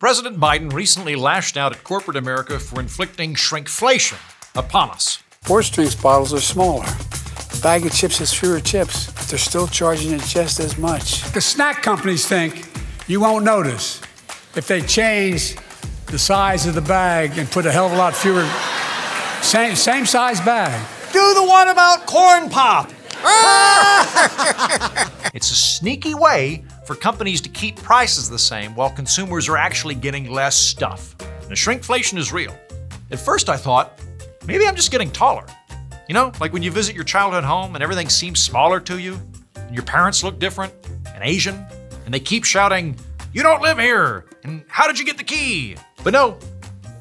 President Biden recently lashed out at corporate America for inflicting shrinkflation upon us. Sports drinks bottles are smaller. A bag of chips has fewer chips, but they're still charging it just as much. The snack companies think you won't notice if they change the size of the bag and put a hell of a lot fewer, same, same size bag. Do the one about corn pop. It's a sneaky way for companies to keep prices the same while consumers are actually getting less stuff. The shrinkflation is real. At first, I thought, maybe I'm just getting taller. You know, like when you visit your childhood home and everything seems smaller to you, and your parents look different and Asian, and they keep shouting, You don't live here! And how did you get the key? But no,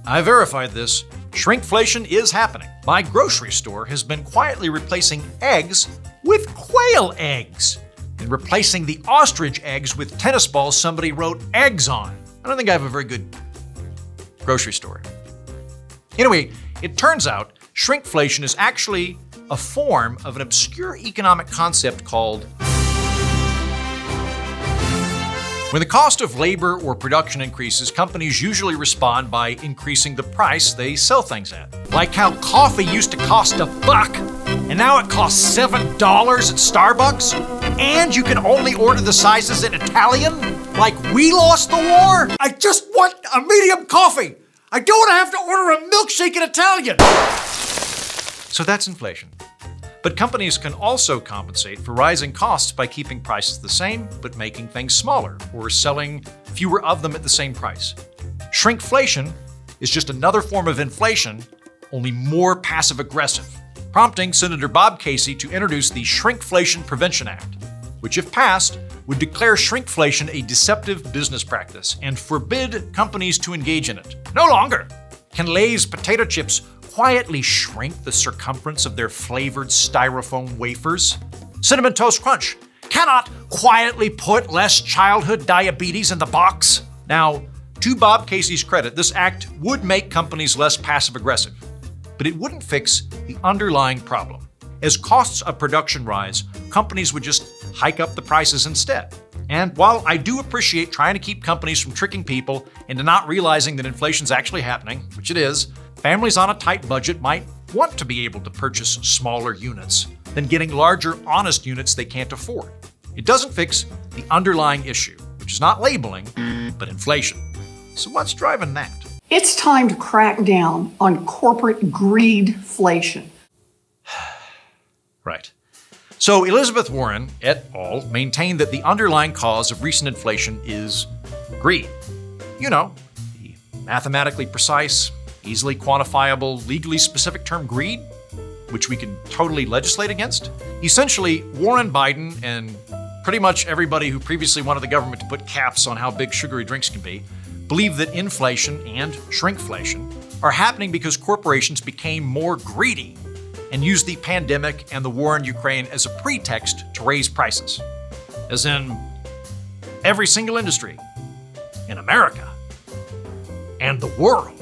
I verified this. Shrinkflation is happening. My grocery store has been quietly replacing eggs with quail eggs and replacing the ostrich eggs with tennis balls somebody wrote eggs on. I don't think I have a very good grocery store. Anyway, it turns out shrinkflation is actually a form of an obscure economic concept called when the cost of labor or production increases, companies usually respond by increasing the price they sell things at. Like how coffee used to cost a buck, and now it costs $7 at Starbucks? And you can only order the sizes in Italian? Like we lost the war? I just want a medium coffee. I don't want to have to order a milkshake in Italian. So that's inflation. But companies can also compensate for rising costs by keeping prices the same, but making things smaller or selling fewer of them at the same price. Shrinkflation is just another form of inflation, only more passive aggressive, prompting Senator Bob Casey to introduce the Shrinkflation Prevention Act, which, if passed, would declare shrinkflation a deceptive business practice and forbid companies to engage in it. No longer can Lay's potato chips quietly shrink the circumference of their flavored styrofoam wafers. Cinnamon Toast Crunch cannot quietly put less childhood diabetes in the box. Now, to Bob Casey's credit, this act would make companies less passive aggressive, but it wouldn't fix the underlying problem. As costs of production rise, companies would just hike up the prices instead. And while I do appreciate trying to keep companies from tricking people into not realizing that inflation's actually happening, which it is, families on a tight budget might want to be able to purchase smaller units than getting larger, honest units they can't afford. It doesn't fix the underlying issue, which is not labeling, but inflation. So what's driving that? It's time to crack down on corporate greedflation. Right. So Elizabeth Warren et al. maintain that the underlying cause of recent inflation is greed. You know, the mathematically precise, easily quantifiable, legally specific term greed, which we can totally legislate against. Essentially, Warren Biden and pretty much everybody who previously wanted the government to put caps on how big sugary drinks can be believe that inflation and shrinkflation are happening because corporations became more greedy and used the pandemic and the war in Ukraine as a pretext to raise prices. As in, every single industry in America and the world,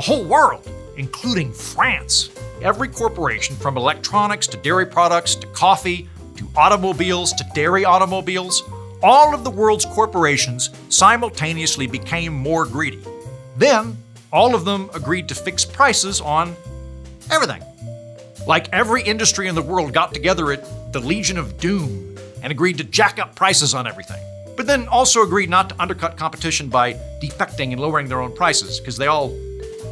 the whole world, including France, every corporation from electronics to dairy products to coffee to automobiles to dairy automobiles, all of the world's corporations simultaneously became more greedy. Then, all of them agreed to fix prices on everything. Like every industry in the world got together at the Legion of Doom and agreed to jack up prices on everything. But then also agreed not to undercut competition by defecting and lowering their own prices, because they all,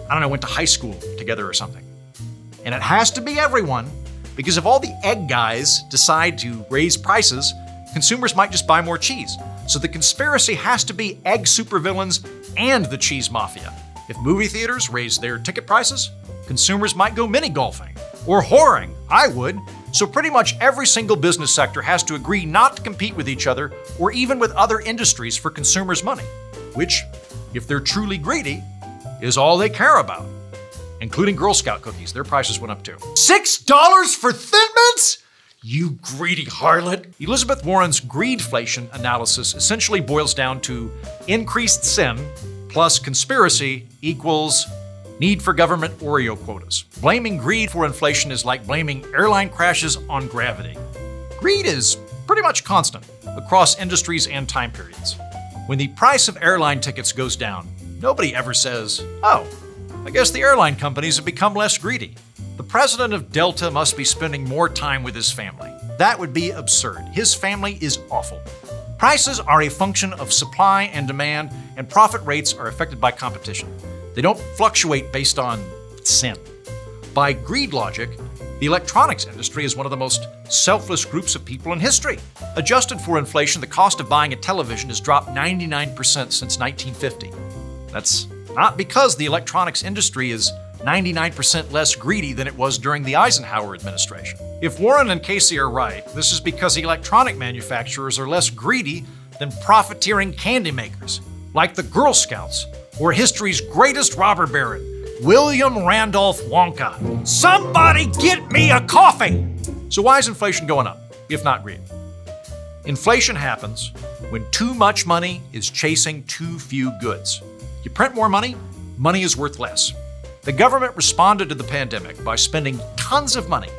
I don't know, went to high school together or something. And it has to be everyone, because if all the egg guys decide to raise prices, consumers might just buy more cheese. So the conspiracy has to be egg supervillains and the cheese mafia. If movie theaters raise their ticket prices, consumers might go mini golfing or whoring. I would. So pretty much every single business sector has to agree not to compete with each other or even with other industries for consumers' money, which, if they're truly greedy, is all they care about. Including Girl Scout cookies, their prices went up too. Six dollars for Thin Mints? You greedy harlot. Elizabeth Warren's greedflation analysis essentially boils down to increased sin plus conspiracy equals need for government Oreo quotas. Blaming greed for inflation is like blaming airline crashes on gravity. Greed is pretty much constant across industries and time periods. When the price of airline tickets goes down, nobody ever says, oh, I guess the airline companies have become less greedy. The president of Delta must be spending more time with his family. That would be absurd. His family is awful. Prices are a function of supply and demand, and profit rates are affected by competition. They don't fluctuate based on sin. By greed logic, the electronics industry is one of the most selfless groups of people in history. Adjusted for inflation, the cost of buying a television has dropped 99% since 1950. That's not because the electronics industry is 99% less greedy than it was during the Eisenhower administration. If Warren and Casey are right, this is because electronic manufacturers are less greedy than profiteering candy makers, like the Girl Scouts or history's greatest robber baron, William Randolph Wonka. Somebody get me a coffee! So, why is inflation going up, if not greed? Inflation happens when too much money is chasing too few goods. You print more money, money is worth less. The government responded to the pandemic by spending tons of money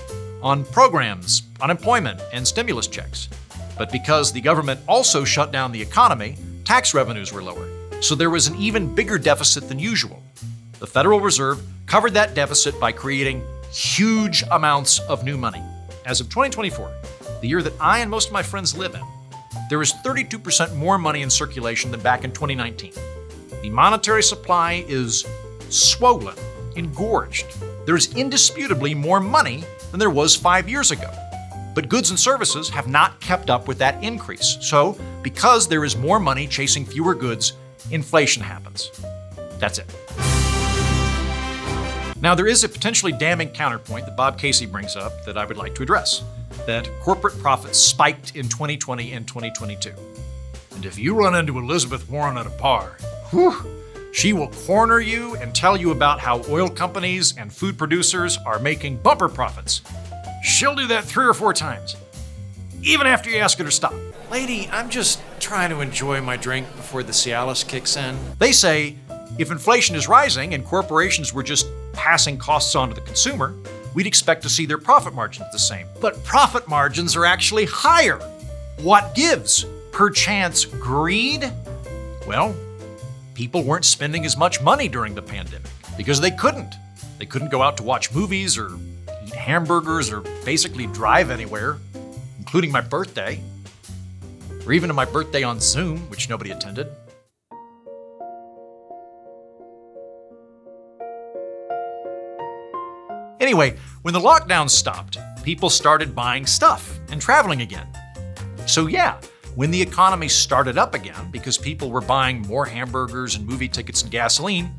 on programs, unemployment, and stimulus checks. But because the government also shut down the economy, tax revenues were lower. So there was an even bigger deficit than usual. The Federal Reserve covered that deficit by creating huge amounts of new money. As of 2024, the year that I and most of my friends live in, there is 32% more money in circulation than back in 2019. The monetary supply is swollen engorged. There's indisputably more money than there was five years ago. But goods and services have not kept up with that increase. So, because there is more money chasing fewer goods, inflation happens. That's it. Now, there is a potentially damning counterpoint that Bob Casey brings up that I would like to address that corporate profits spiked in 2020 and 2022. And if you run into Elizabeth Warren at a bar, whew, she will corner you and tell you about how oil companies and food producers are making bumper profits. She'll do that three or four times, even after you ask her to stop. Lady, I'm just trying to enjoy my drink before the Cialis kicks in. They say if inflation is rising and corporations were just passing costs on to the consumer, we'd expect to see their profit margins the same. But profit margins are actually higher. What gives? Perchance greed? Well, people weren't spending as much money during the pandemic because they couldn't. They couldn't go out to watch movies or eat hamburgers or basically drive anywhere, including my birthday, or even to my birthday on Zoom, which nobody attended. Anyway, when the lockdown stopped, people started buying stuff and traveling again. So, yeah, when the economy started up again, because people were buying more hamburgers and movie tickets and gasoline,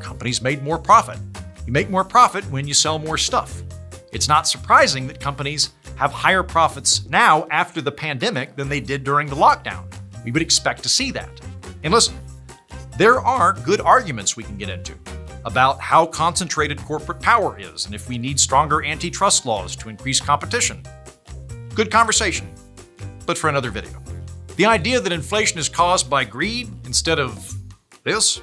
companies made more profit. You make more profit when you sell more stuff. It's not surprising that companies have higher profits now after the pandemic than they did during the lockdown. We would expect to see that. And listen, there are good arguments we can get into about how concentrated corporate power is and if we need stronger antitrust laws to increase competition. Good conversation but for another video. The idea that inflation is caused by greed instead of this,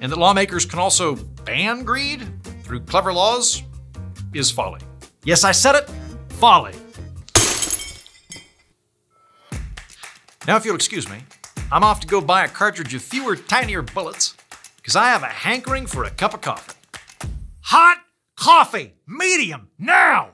and that lawmakers can also ban greed through clever laws, is folly. Yes, I said it folly. Now, if you'll excuse me, I'm off to go buy a cartridge of fewer, tinier bullets because I have a hankering for a cup of coffee. Hot coffee, medium, now!